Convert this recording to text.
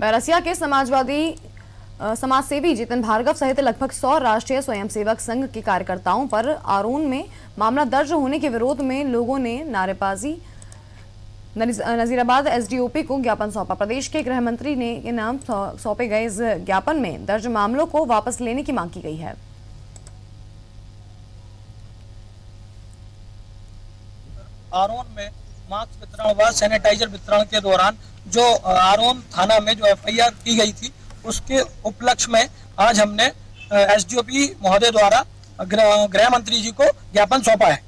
बैरसिया के समाजवादी समाज सेवी जितन भार्गव सहित लगभग 100 राष्ट्रीय स्वयंसेवक संघ के कार्यकर्ताओं पर आरोन में मामला दर्ज होने के विरोध में लोगों ने नारेबाजी। नजीराबाद एसडीओपी को ज्ञापन सौंपा। प्रदेश के गृह मंत्री ने के नाम सौंपे गए इस ज्ञापन में। दर्ज मामलों को वापस लेने की मांग की गई है। आरोन में मास्क वितरण व सैनिटाइजर वितरण के दौरान जो आरोन थाना में जो एफआईआर की गई थी, उसके उपलक्ष्य में आज हमने एसडीओपी महोदय द्वारा गृह मंत्री जी को ज्ञापन सौंपा है।